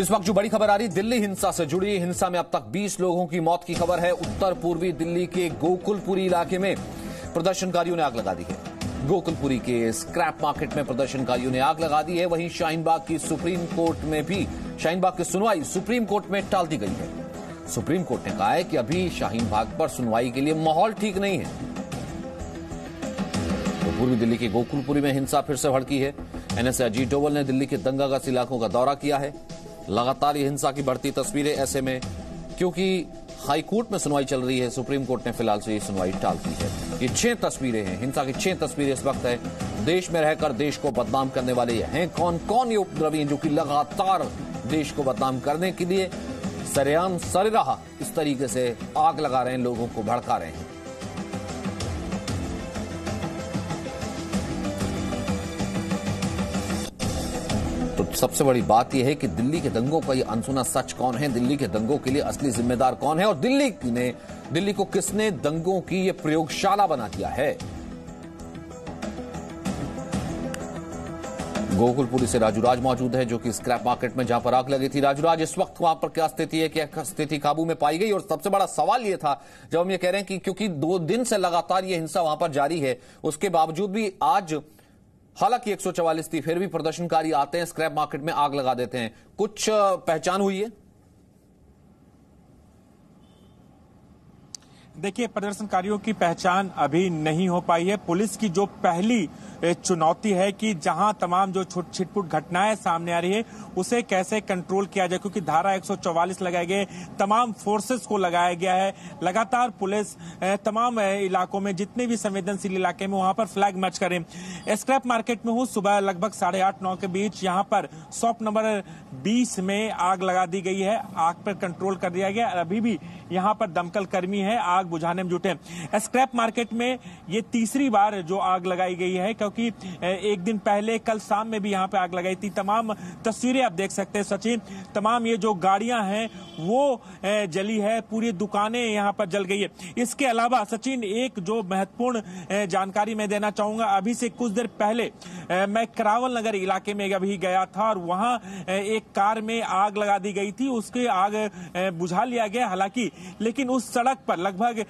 इस वक्त जो बड़ी खबर आ रही, दिल्ली हिंसा से जुड़ी। हिंसा में अब तक 20 लोगों की मौत की खबर है। उत्तर पूर्वी दिल्ली के गोकुलपुरी इलाके में प्रदर्शनकारियों ने आग लगा दी है। गोकुलपुरी के स्क्रैप मार्केट में प्रदर्शनकारियों ने आग लगा दी है। वहीं शाहीनबाग की सुप्रीम कोर्ट में भी, शाहीनबाग की सुनवाई सुप्रीम कोर्ट में टाल दी गई है। सुप्रीम कोर्ट ने कहा है कि अभी शाहीन बाग पर सुनवाई के लिए माहौल ठीक नहीं है। तो पूर्वी दिल्ली के गोकुलपुरी में हिंसा फिर से भड़की है। एनएसए अजीत डोवल ने दिल्ली के दंगाग्रस्त इलाकों का दौरा किया है। लगातार ये हिंसा की बढ़ती तस्वीरें ऐसे में, क्योंकि हाई कोर्ट में सुनवाई चल रही है, सुप्रीम कोर्ट ने फ़िलहाल से ये सुनवाई टाल दी है। ये छह तस्वीरें हैं, हिंसा की छह तस्वीरें इस वक्त है। देश में रहकर देश को बदनाम करने वाले हैं कौन? कौन ये उपद्रवी जो कि लगातार देश को बदनाम करने के लिए सरेआम सरेराह इस तरीके से आग लगा रहे हैं, लोगों को भड़का रहे हैं। सबसे बड़ी बात यह है कि दिल्ली के दंगों का ये अनसुना सच कौन है? दिल्ली के दंगों के लिए असली जिम्मेदार कौन है? और दिल्ली ने, दिल्ली को किसने दंगों की ये प्रयोगशाला बना दिया है? गोकुलपुरी से राजूराज मौजूद है, जो कि स्क्रैप मार्केट में जहाँ पर आग लगी थी। राजूराज इस वक्त वहाँ पर क्या स्थिति है? क्या स्थिति काबू में पाई गई? और सबसे बड़ा सवाल यह था, जब हम ये कह रहे हैं कि क्योंकि दो दिन से लगातार ये हिंसा वहाँ पर जारी है, उसके बावजूद भी आज हालाँकि 144 थी, फिर भी प्रदर्शनकारी आते हैं स्क्रैप मार्केट में आग लगा देते हैं। कुछ पहचान हुई है? देखिए, प्रदर्शनकारियों की पहचान अभी नहीं हो पाई है। पुलिस की जो पहली चुनौती है कि जहाँ तमाम जो छिटपुट घटनाएँ सामने आ रही है, उसे कैसे कंट्रोल किया जाए? क्योंकि धारा 144 लगाए गए, तमाम फोर्सेस को लगाया गया है। लगातार पुलिस तमाम इलाकों में जितने भी संवेदनशील इलाके में वहाँ पर फ्लैग मार्च करें स्क्रैप मार्केट में हूँ, सुबह लगभग साढ़े आठ, नौ के बीच यहाँ पर शॉप नंबर बीस में आग लगा दी गई है। आग पर कंट्रोल कर दिया गया। अभी भी यहाँ पर दमकल कर्मी है। आग बुझाने में जुटे स्क्रैप मार्केट में ये तीसरी बार जो आग लगाई गई है, क्योंकि एक दिन पहले, कल शाम में भी यहाँ पे आग लगाई थी। तमाम तस्वीरें आप देख सकते हैं, सचिन। तमाम ये जो गाड़ियाँ हैं वो जली है, पूरी दुकानें यहाँ पर जल गई है। इसके अलावा सचिन, एक जो महत्वपूर्ण जानकारी मैं देना चाहूँगा, अभी से कुछ देर पहले मैं करावल नगर इलाके में अभी गया था और वहाँ एक कार में आग लगा दी गई थी, उसके आग बुझा लिया गया हालाँकि, लेकिन उस सड़क पर लगभग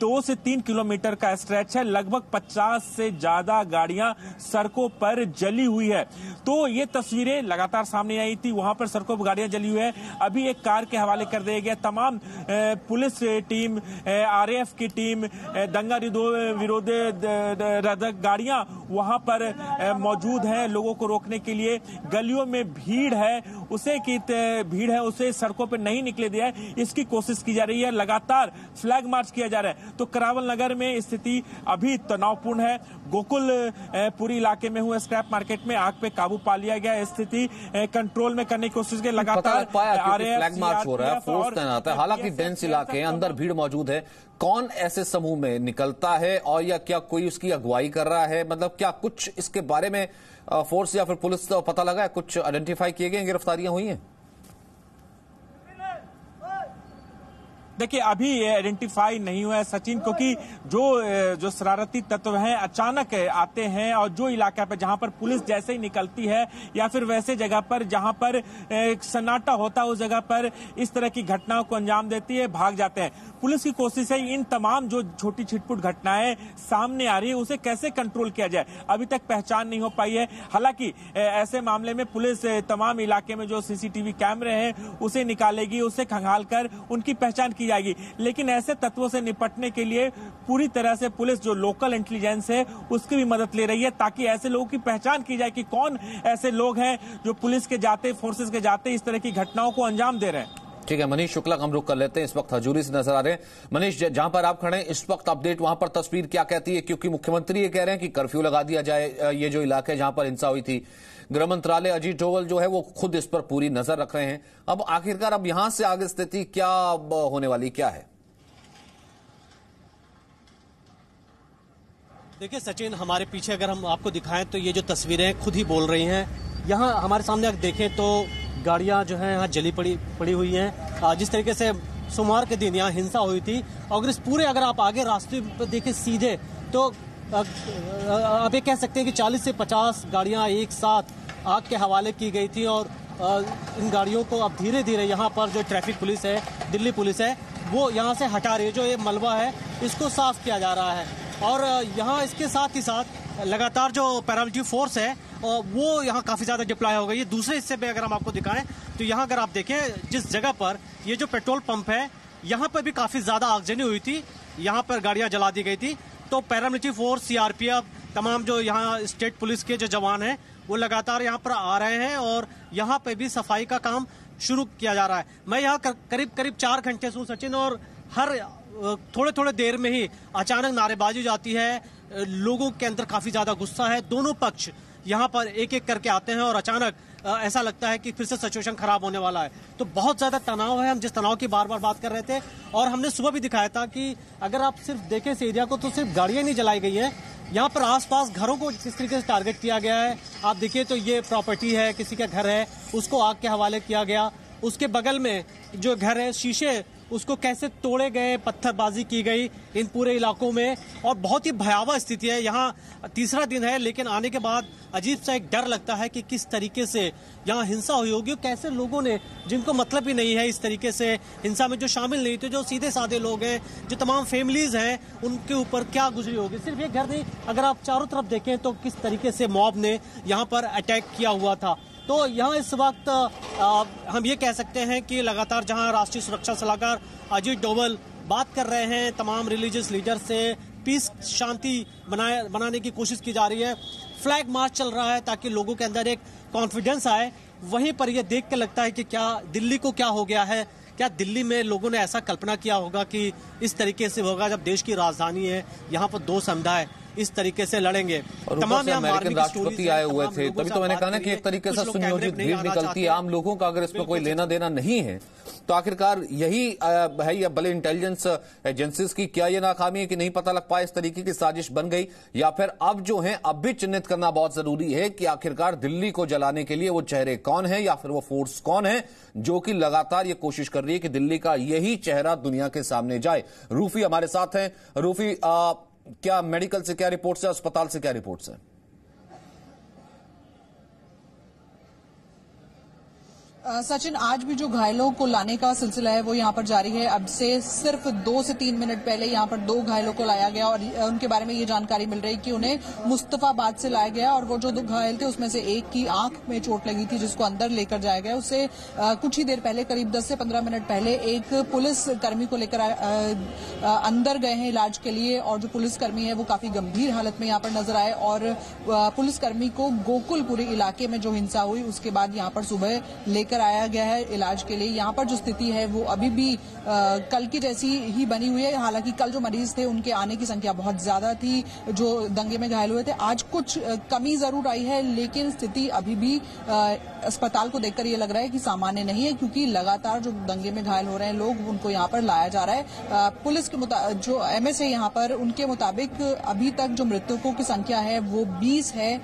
दो से तीन किलोमीटर का स्ट्रेच है, लगभग पचास से ज़्यादा गाड़ियाँ सड़कों पर जली हुई है। तो ये तस्वीरें लगातार सामने आई थी, वहाँ पर सड़कों पर गाड़ियाँ जली हुई है। अभी एक कार के हवाले कर दिया गया तमाम पुलिस टीम आरएएफ की टीम दंगा विरोध रदक गाड़ियाँ वहाँ पर मौजूद है लोगों को रोकने के लिए। गलियों में भीड़ है उसे की भीड़ है उसे सड़कों पर नहीं निकले दिया है। इसकी कोशिश की जा रही है लगातार फ्लैग मार्च किया जा रहा है। तो करावल नगर में स्थिति अभी तनावपूर्ण है। गोकुल पूरी इलाके में हुए स्क्रैप मार्केट में आग पे काबू पा लिया गया। स्थिति कंट्रोल में करने की कोशिश की लगातार फ्लैग मार्च हो रहा है फोर्स तैनात है। हालाँकि डेंस इलाके हैं अंदर भीड़ मौजूद है। कौन ऐसे समूह में निकलता है और या क्या कोई उसकी अगुवाई कर रहा है? मतलब क्या कुछ इसके बारे में फोर्स या फिर पुलिस पता लगा है? कुछ आइडेंटिफाई किए गए गिरफ्तारियाँ हुई हैं? देखिए, अभी आइडेंटिफाई नहीं हुआ है सचिन, क्योंकि जो जो शरारती तत्व हैं, अचानक आते हैं और जो इलाका पर जहाँ पर पुलिस जैसे ही निकलती है या फिर वैसे जगह पर जहाँ पर सन्नाटा होता है, उस जगह पर इस तरह की घटनाओं को अंजाम देती है, भाग जाते हैं। पुलिस की कोशिश है इन तमाम जो छोटी छिटपुट घटनाएँ सामने आ रही है, उसे कैसे कंट्रोल किया जाए? अभी तक पहचान नहीं हो पाई है। हालाँकि ऐसे मामले में पुलिस तमाम इलाके में जो सीसीटीवी कैमरे हैं, उसे निकालेगी, उसे खंगाल कर उनकी पहचान जाएगी। लेकिन ऐसे तत्वों से निपटने के लिए पूरी तरह से पुलिस जो लोकल इंटेलिजेंस है, उसकी भी मदद ले रही है ताकि ऐसे लोगों की पहचान की जाए कि कौन ऐसे लोग हैं जो पुलिस के जाते फोर्सेस के जाते, इस तरह की घटनाओं को अंजाम दे रहे हैं। ठीक है, मनीष शुक्ला का हम रुक कर लेते हैं, इस वक्त हजूरी से नज़र आ रहे हैं। मनीष जहाँ पर आप खड़े हैं, इस वक्त अपडेट वहाँ पर तस्वीर क्या कहती है? क्योंकि मुख्यमंत्री ये कह रहे हैं कि कर्फ्यू लगा दिया जाए ये जो इलाके जहाँ पर हिंसा हुई थी। गृह मंत्रालय अजीत डोवल जो है, वो खुद इस पर पूरी नज़र रख रहे हैं। अब आखिरकार अब यहाँ से आगे स्थिति क्या होने वाली, क्या है? देखिए सचिन, हमारे पीछे अगर हम आपको दिखाएँ तो ये जो तस्वीरें खुद ही बोल रही हैं। यहाँ हमारे सामने अगर देखें तो गाड़ियाँ जो है यहाँ जली पड़ी पड़ी हुई हैं। जिस तरीके से सोमवार के दिन यहाँ हिंसा हुई थी, अगर इस पूरे अगर आप आगे रास्ते पर देखें सीधे तो आप ये कह सकते हैं कि 40 से 50 गाड़ियाँ एक साथ आग के हवाले की गई थी और इन गाड़ियों को अब धीरे धीरे यहाँ पर जो ट्रैफ़िक पुलिस है, दिल्ली पुलिस है, वो यहाँ से हटा रही है। जो ये मलबा है, इसको साफ़ किया जा रहा है। और यहाँ इसके साथ ही साथ लगातार जो पैरामिलिट्री फोर्स है वो यहाँ काफ़ी ज़्यादा डिप्लॉय हो गई है। दूसरे हिस्से पे अगर हम आपको दिखाएँ तो यहाँ अगर आप देखें, जिस जगह पर ये जो पेट्रोल पंप है, यहाँ पर भी काफ़ी ज़्यादा आगजनी हुई थी। यहाँ पर गाड़ियाँ जला दी गई थी। तो पैरामिलिट्री फोर्स, सीआरपीएफ, तमाम जो यहाँ स्टेट पुलिस के जो जवान हैं, वो लगातार यहाँ पर आ रहे हैं और यहाँ पे भी सफ़ाई का काम शुरू किया जा रहा है। मैं यहाँ करीब करीब चार घंटे से हूँ, सचिन, और हर थोड़े थोड़े देर में ही अचानक नारेबाजी जाती है। लोगों के अंदर काफ़ी ज़्यादा गुस्सा है। दोनों पक्ष यहाँ पर एक एक करके आते हैं और अचानक ऐसा लगता है कि फिर से सिचुएशन खराब होने वाला है। तो बहुत ज़्यादा तनाव है। हम जिस तनाव की बार बार बात कर रहे थे और हमने सुबह भी दिखाया था कि अगर आप सिर्फ़ देखें इस एरिया को तो सिर्फ़ गाड़ियाँ नहीं जलाई गई है। यहाँ पर आसपास घरों को किस तरीके से टारगेट किया गया है? आप देखिए तो ये प्रॉपर्टी है, किसी का घर है, उसको आग के हवाले किया गया। उसके बगल में जो घर है, शीशे उसको कैसे तोड़े गए, पत्थरबाजी की गई इन पूरे इलाकों में? और बहुत ही भयावह स्थिति है। यहाँ तीसरा दिन है, लेकिन आने के बाद अजीब सा एक डर लगता है कि किस तरीके से यहाँ हिंसा हुई होगी। कैसे लोगों ने, जिनको मतलब ही नहीं है इस तरीके से, हिंसा में जो शामिल नहीं थे, जो सीधे साधे लोग हैं, जो तमाम फैमिलीज़ हैं, उनके ऊपर क्या गुजरी होगी? सिर्फ़ ये घर नहीं, अगर आप चारों तरफ़ देखें तो किस तरीके से मॉब ने यहाँ पर अटैक किया हुआ था। तो यहाँ इस वक्त आ, हम ये कह सकते हैं कि लगातार जहाँ राष्ट्रीय सुरक्षा सलाहकार अजीत डोवल बात कर रहे हैं तमाम रिलीजियस लीडर से पीस शांति बनाए बनाने की कोशिश की जा रही है। फ्लैग मार्च चल रहा है ताकि लोगों के अंदर एक कॉन्फिडेंस आए। वहीं पर यह देख के लगता है कि क्या दिल्ली को क्या हो गया है? क्या दिल्ली में लोगों ने ऐसा कल्पना किया होगा कि इस तरीके से होगा जब देश की राजधानी है यहाँ पर दो समुदाय इस तरीके से लड़ेंगे। तमाम अमेरिकन राष्ट्रपति आए हुए थे। तभी तो मैंने कहा ना कि एक तरीके से सुनियोजित भीड़ निकलती है। आम लोगों का अगर इस पर कोई लेना देना नहीं है तो आखिरकार यही है या भले इंटेलिजेंस एजेंसीज की क्या ये नाकामी है कि नहीं पता लग पाया इस तरीके की साजिश बन गई या फिर अब जो है अब भी चिन्हित करना बहुत ज़रूरी है कि आखिरकार दिल्ली को जलाने के लिए वो चेहरे कौन है या फिर वो फोर्स कौन है जो कि लगातार ये कोशिश कर रही है कि दिल्ली का यही चेहरा दुनिया के सामने जाए। रूफी हमारे साथ हैं। रूफी आ, क्या मेडिकल से क्या रिपोर्ट्स है अस्पताल से क्या रिपोर्ट्स है? सचिन, आज भी जो घायलों को लाने का सिलसिला है, वो यहाँ पर जारी है। अब से सिर्फ़ दो से तीन मिनट पहले यहाँ पर दो घायलों को लाया गया और उनके बारे में ये जानकारी मिल रही कि उन्हें मुस्तफाबाद से लाया गया और वो जो दो घायल थे, उसमें से एक की आँख में चोट लगी थी, जिसको अंदर लेकर जाया गया। उससे कुछ ही देर पहले, करीब दस से पंद्रह मिनट पहले, एक पुलिस कर्मी को लेकर अंदर गए हैं इलाज के लिए और जो पुलिसकर्मी है, वो काफ़ी गंभीर हालत में यहाँ पर नज़र आए और पुलिसकर्मी को गोकुलपुरी इलाके में जो हिंसा हुई, उसके बाद यहाँ पर सुबह लेकर लेकर आया गया है इलाज के लिए। यहाँ पर जो स्थिति है वो अभी भी आ, कल की जैसी ही बनी हुई है। हालाँकि कल जो मरीज़ थे उनके आने की संख्या बहुत ज़्यादा थी जो दंगे में घायल हुए थे। आज कुछ कमी ज़रूर आई है लेकिन स्थिति अभी भी अस्पताल को देखकर ये लग रहा है कि सामान्य नहीं है, क्योंकि लगातार जो दंगे में घायल हो रहे हैं, लोग उनको यहाँ पर लाया जा रहा है। पुलिस के जो एमएस है यहाँ पर, उनके मुताबिक अभी तक जो मृतकों की संख्या है, वो 20 है।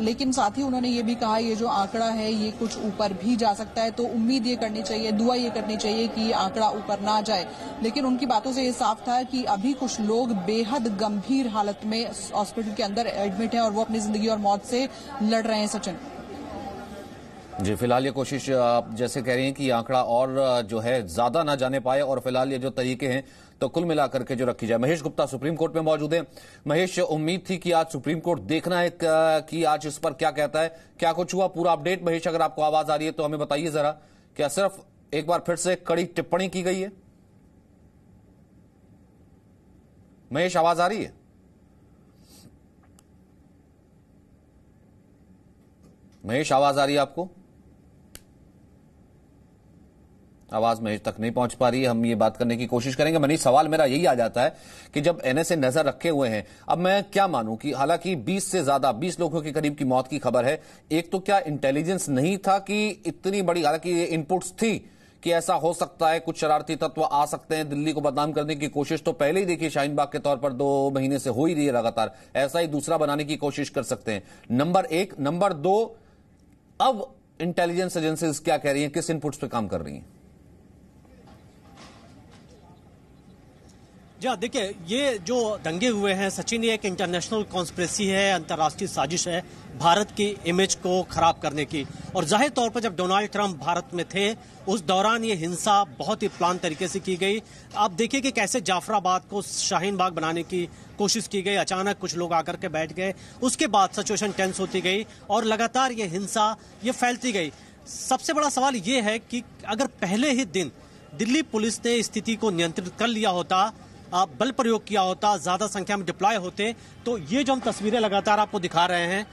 लेकिन साथ ही उन्होंने ये भी कहा, ये जो आंकड़ा है, ये कुछ ऊपर भी जा सकता है। तो उम्मीद ये करनी चाहिए, दुआ ये करनी चाहिए कि आंकड़ा ऊपर ना जाए। लेकिन उनकी बातों से ये साफ़ था कि अभी कुछ लोग बेहद गंभीर हालत में हॉस्पिटल के अंदर एडमिट है और वो अपनी ज़िंदगी और मौत से लड़ रहे हैं, सचिन। जी, फ़िलहाल ये कोशिश आप जैसे कह रही हैं कि आंकड़ा और जो है, ज़्यादा ना जाने पाए और फ़िलहाल ये जो तरीके हैं तो कुल मिलाकर के जो रखी जाए। महेश गुप्ता सुप्रीम कोर्ट में मौजूद है। महेश, उम्मीद थी कि आज सुप्रीम कोर्ट देखना है कि आज इस पर क्या कहता है, क्या कुछ हुआ? पूरा अपडेट महेश, अगर आपको आवाज़ आ रही है तो हमें बताइए जरा, क्या सिर्फ़ एक बार फिर से कड़ी टिप्पणी की गई है? महेश, आवाज़ आ रही है? महेश, आवाज़ आ रही है आपको? आवाज़ महेश तक नहीं पहुँच पा रही है। हम ये बात करने की कोशिश करेंगे। मनीष, सवाल मेरा यही आ जाता है कि जब एनएसए नज़र रखे हुए हैं, अब मैं क्या मानूं कि हालाँकि 20 से ज़्यादा 20 लोगों के करीब की मौत की खबर है। एक तो क्या इंटेलिजेंस नहीं था कि इतनी बड़ी, हालाँकि इनपुट्स थी कि ऐसा हो सकता है, कुछ शरारती तत्व आ सकते हैं दिल्ली को बदनाम करने की कोशिश तो पहले ही देखिए, शाहीन बाग के तौर पर दो महीने से हो ही रही है लगातार। ऐसा ही दूसरा बनाने की कोशिश कर सकते हैं। नंबर एक, नंबर दो, अब इंटेलिजेंस एजेंसीज क्या कह रही हैं, किस इनपुट्स पे काम कर रही हैं? जी, देखिए, ये जो दंगे हुए हैं, सचिन, ये एक इंटरनेशनल कॉन्स्परेसी है, अंतर्राष्ट्रीय साजिश है, भारत की इमेज को खराब करने की। और ज़ाहिर तौर पर जब डोनाल्ड ट्रंप भारत में थे, उस दौरान ये हिंसा बहुत ही प्लान तरीके से की गई। आप देखिए कि कैसे जाफराबाद को शाहीन बाग बनाने की कोशिश की गई। अचानक कुछ लोग आकर के बैठ गए। उसके बाद सिचुएशन टेंस होती गई और लगातार ये हिंसा, ये फैलती गई। सबसे बड़ा सवाल ये है कि अगर पहले ही दिन दिल्ली पुलिस ने स्थिति को नियंत्रित कर लिया होता बल प्रयोग किया होता, ज़्यादा संख्या में डिप्लॉय होते तो ये जो हम तस्वीरें लगातार आपको दिखा रहे हैं,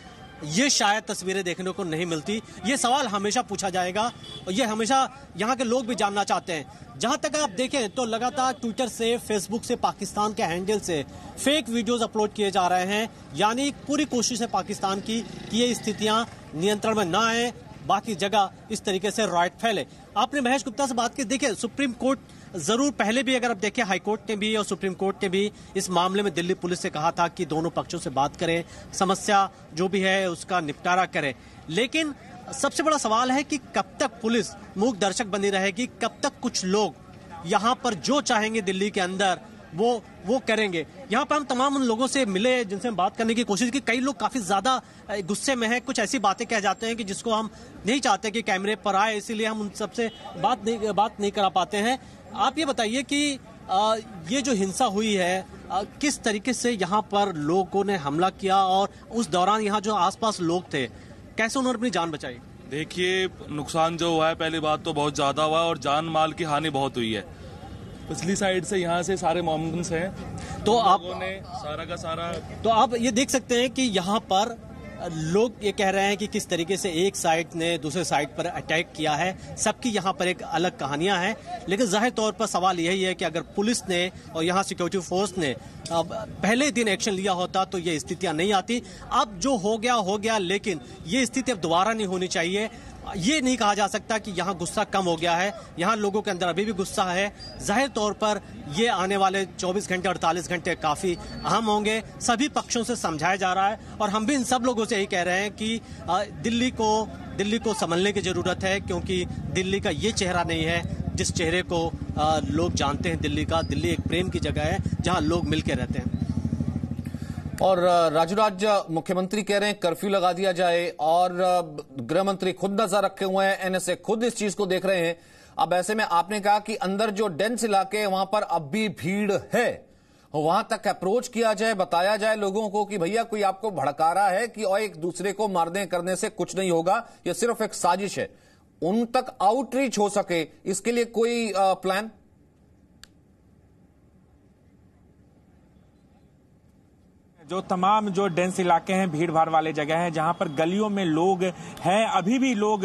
ये शायद तस्वीरें देखने को नहीं मिलती। ये सवाल हमेशा पूछा जाएगा, और ये हमेशा यहाँ के लोग भी जानना चाहते हैं। जहाँ तक आप देखें तो लगातार ट्विटर से फेसबुक से, पाकिस्तान के हैंडल से फेक वीडियोस अपलोड किए जा रहे हैं। यानी पूरी कोशिश है पाकिस्तान की कि ये स्थितियाँ नियंत्रण में ना आए, बाकी जगह इस तरीके से रॉयट फैले। आपने महेश गुप्ता से बात की, देखिए सुप्रीम कोर्ट ज़रूर पहले भी अगर आप देखें हाईकोर्ट ने भी और सुप्रीम कोर्ट ने भी इस मामले में दिल्ली पुलिस से कहा था कि दोनों पक्षों से बात करें, समस्या जो भी है उसका निपटारा करें। लेकिन सबसे बड़ा सवाल है कि कब तक पुलिस, मूक दर्शक बनी रहेगी, कब तक कुछ लोग यहाँ पर जो चाहेंगे दिल्ली के अंदर, वो वो करेंगे। यहाँ पर हम तमाम उन लोगों से मिले, जिनसे हम बात करने की कोशिश की। कई लोग काफ़ी ज़्यादा गुस्से में हैं। कुछ ऐसी बातें कह जाते हैं कि जिसको हम नहीं चाहते कि कैमरे पर आए, इसीलिए हम उन सबसे बात नहीं बात नहीं करा पाते हैं। आप ये बताइए कि आ, ये जो हिंसा हुई है आ, किस तरीके से यहाँ पर लोगों ने हमला किया और उस दौरान यहाँ जो आसपास लोग थे कैसे उन्होंने अपनी जान बचाई? देखिए नुकसान जो हुआ है पहली बात तो बहुत ज़्यादा हुआ है और जान माल की हानि बहुत हुई है। पिछली साइड से यहाँ से सारे मॉमगन्स हैं। तो आप ने सारा का सारा तो आप ये देख सकते हैं कि यहाँ पर लोग ये कह रहे हैं कि किस तरीके से एक साइड ने दूसरे साइड पर अटैक किया है। सबकी यहाँ पर एक अलग कहानियाँ हैं। लेकिन ज़ाहिर तौर पर सवाल यही है कि अगर पुलिस ने और यहाँ सिक्योरिटी फोर्स ने पहले दिन एक्शन लिया होता तो ये स्थितियाँ नहीं आती। अब जो हो गया हो गया, लेकिन ये स्थिति अब दोबारा नहीं होनी चाहिए। ये नहीं कहा जा सकता कि यहाँ गुस्सा कम हो गया है। यहाँ लोगों के अंदर अभी भी गुस्सा है। ज़ाहिर तौर पर ये आने वाले 24 घंटे 48 घंटे काफ़ी अहम होंगे। सभी पक्षों से समझाया जा रहा है और हम भी इन सब लोगों से यही कह रहे हैं कि दिल्ली को दिल्ली को संभलने की ज़रूरत है क्योंकि दिल्ली का ये चेहरा नहीं है जिस चेहरे को लोग जानते हैं दिल्ली का। दिल्ली एक प्रेम की जगह है जहाँ लोग मिलकर रहते हैं। और राजू राज मुख्यमंत्री कह रहे हैं, कर्फ्यू लगा दिया जाए और गृह मंत्री खुद नज़र रखे हुए हैं, एनएसए खुद इस चीज़ को देख रहे हैं। अब ऐसे में आपने कहा कि अंदर जो डेंस इलाके हैं, वहाँ पर अब भी भीड़ है। वहाँ तक अप्रोच किया जाए, बताया जाए लोगों को कि भैया कोई आपको भड़का रहा है कि, और एक दूसरे को मारने करने से कुछ नहीं होगा यह सिर्फ़ एक साजिश है। उन तक आउटरीच हो सके, इसके लिए कोई प्लान जो तमाम जो डेंस इलाके हैं भीड़ भाड़ वाले जगह हैं, जहाँ पर गलियों में लोग हैं, अभी भी लोग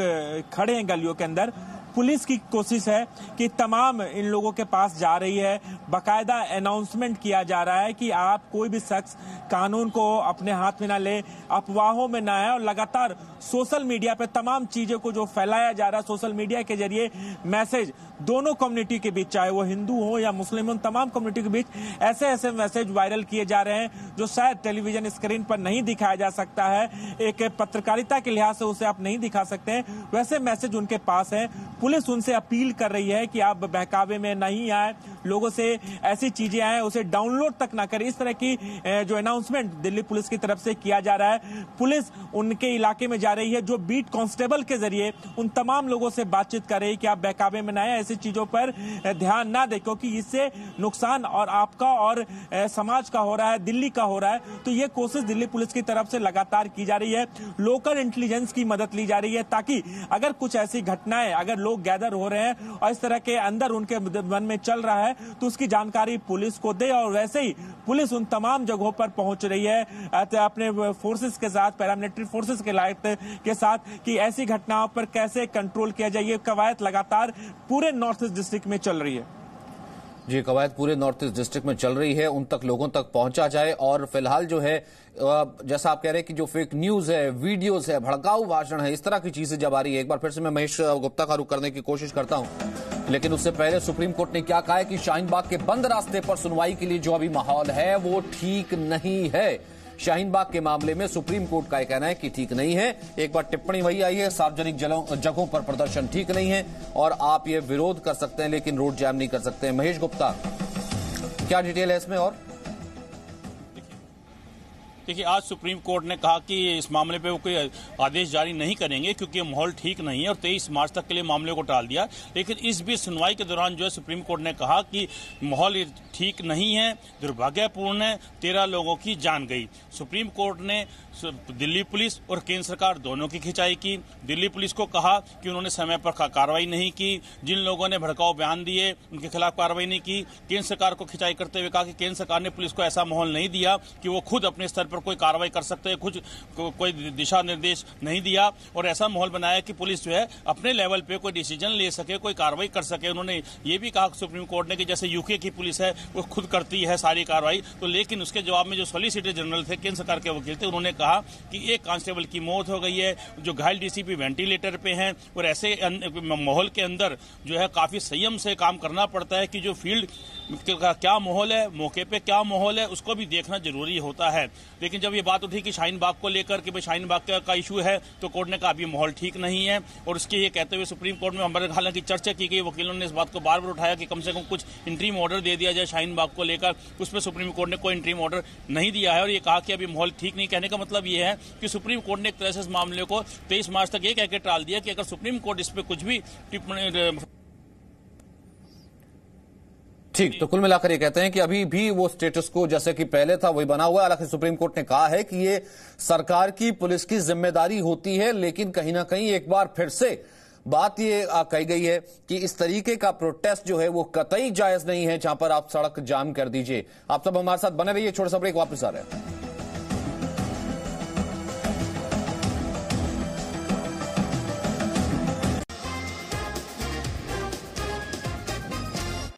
खड़े हैं गलियों के अंदर। पुलिस की कोशिश है कि तमाम इन लोगों के पास जा रही है। बकायदा अनाउंसमेंट किया जा रहा है कि आप कोई भी शख्स कानून को अपने हाथ में ना ले, अफवाहों में ना आए और लगातार सोशल मीडिया पे तमाम चीज़ों को जो फैलाया जा रहा है, सोशल मीडिया के ज़रिए मैसेज दोनों कम्युनिटी के बीच, चाहे वो हिंदू हो या मुस्लिम हो, तमाम कम्युनिटी के बीच ऐसे ऐसे मैसेज वायरल किए जा रहे हैं, जो शायद टेलीविज़न स्क्रीन पर नहीं दिखाया जा सकता है। एक पत्रकारिता के लिहाज से उसे आप नहीं दिखा सकते हैं। वैसे मैसेज उनके पास है। पुलिस उनसे अपील कर रही है कि आप बहकावे में नहीं आए। लोगों से ऐसी चीज़ें आए, उसे डाउनलोड तक ना करें। इस तरह की जो अनाउंसमेंट दिल्ली पुलिस की तरफ़ से किया जा रहा है, पुलिस उनके इलाके में जा रही है, जो बीट कांस्टेबल के ज़रिए उन तमाम लोगों से बातचीत कर रही है कि आप बहकावे में ना आए। ऐसी चीज़ों पर ध्यान ना दे, क्योंकि इससे नुकसान और आपका और समाज का हो रहा है, दिल्ली का हो रहा है। तो ये कोशिश दिल्ली पुलिस की तरफ़ से लगातार की जा रही है। लोकल इंटेलिजेंस की मदद ली जा रही है, ताकि अगर कुछ ऐसी घटनाएँ, अगर लोग गैदर हो रहे हैं और इस तरह के अंदर उनके मन में चल रहा है तो उसकी जानकारी पुलिस को दे और वैसे ही पुलिस उन तमाम जगहों पर पहुँच रही है अपने फोर्सेस के साथ, पैरामिलिट्री फोर्सेस के लाइट के साथ, कि ऐसी घटनाओं पर कैसे कंट्रोल किया जाए। ये कवायद लगातार पूरे नॉर्थ ईस्ट डिस्ट्रिक्ट में चल रही है। जी, कवायद पूरे नॉर्थ ईस्ट डिस्ट्रिक्ट में चल रही है, उन तक लोगों तक पहुँचा जाए और फ़िलहाल जो है जैसा आप कह रहे हैं कि जो फेक न्यूज़ है वीडियोस है, भड़काऊ भाषण है, इस तरह की चीज़ें जब आ रही है, एक बार फिर से मैं महेश गुप्ता का रुख करने की कोशिश करता हूँ। लेकिन उससे पहले सुप्रीम कोर्ट ने क्या कहा है कि शाहीन बाग के बंद रास्ते पर सुनवाई के लिए जो अभी माहौल है, वो ठीक नहीं है। शाहीन बाग के मामले में सुप्रीम कोर्ट का यह कहना है कि ठीक नहीं है। एक बार टिप्पणी वही आई है, सार्वजनिक जगहों पर प्रदर्शन ठीक नहीं है और आप ये विरोध कर सकते हैं, लेकिन रोड जैम नहीं कर सकते महेश गुप्ता, क्या डिटेल है इसमें और? देखिए, आज सुप्रीम कोर्ट ने कहा कि इस मामले पे वो कोई आदेश जारी नहीं करेंगे क्योंकि माहौल ठीक नहीं है और 23 मार्च तक के लिए मामले को टाल दिया। लेकिन इस बीच सुनवाई के दौरान जो है सुप्रीम कोर्ट ने कहा कि माहौल ठीक नहीं है, दुर्भाग्यपूर्ण है, तेरह लोगों की जान गई। सुप्रीम कोर्ट ने दिल्ली पुलिस और केंद्र सरकार दोनों की खिंचाई की। दिल्ली पुलिस को कहा कि उन्होंने समय पर कार्रवाई नहीं की। जिन लोगों ने भड़काऊ बयान दिए, उनके खिलाफ कार्रवाई नहीं की। केंद्र सरकार को खिंचाई करते हुए कहा कि केंद्र सरकार ने पुलिस को ऐसा माहौल नहीं दिया कि वो खुद अपने स्तर पर कोई कार्रवाई कर सकते हैं कुछ को, कोई दिशा निर्देश नहीं दिया। और ऐसा माहौल बनाया कि पुलिस जो है अपने लेवल पे कोई डिसीज़न ले सके कोई कार्रवाई कर सके। उन्होंने ये भी कहा सुप्रीम कोर्ट ने कि जैसे यूके की पुलिस है वो खुद करती है सारी कार्रवाई। तो लेकिन उसके जवाब में जो सोलिसिटर जनरल थे केंद्र सरकार के वकील थे उन्होंने कहा कि एक कांस्टेबल की मौत हो गई है जो घायल डीसीपी वेंटिलेटर पे हैं और ऐसे माहौल के अंदर जो है काफ़ी संयम से काम करना पड़ता है कि जो फ़ील्ड का क्या माहौल है मौके पे क्या माहौल है उसको भी देखना ज़रूरी होता है। लेकिन जब ये बात उठी कि शाहीन बाग को लेकर कि भाई शाहीन बाग का इशू है तो कोर्ट ने कहा अभी माहौल ठीक नहीं है। और उसके ये कहते हुए सुप्रीम कोर्ट में हमारे हालाँकि चर्चा की गई, वकीलों ने इस बात को बार बार उठाया कि कम से कम कुछ इंट्रीम ऑर्डर दे दिया जाए शाहीन बाग को लेकर। उस पर सुप्रीम कोर्ट ने कोई इंट्रीम ऑर्डर नहीं दिया है और ये कहा कि अभी माहौल ठीक नहीं, कहने का मतलब ये है कि सुप्रीम कोर्ट ने एक तरह से इस मामले को तेईस मार्च तक ये कहकर टाल दिया कि अगर सुप्रीम कोर्ट इस पर कुछ भी टिप्पणी ठीक तो कुल मिलाकर ये कहते हैं कि अभी भी वो स्टेटस को जैसे कि पहले था, वही बना हुआ है। हालाँकि सुप्रीम कोर्ट ने कहा है कि ये सरकार की पुलिस की ज़िम्मेदारी होती है, लेकिन कहीं ना कहीं एक बार फिर से बात ये कही गई है कि इस तरीके का प्रोटेस्ट जो है वो कतई जायज़ नहीं है, जहाँ पर आप सड़क जाम कर दीजिए। आप सब हमारे साथ बने रहिए, छोटे सा ब्रेक वापस आ रहे हैं।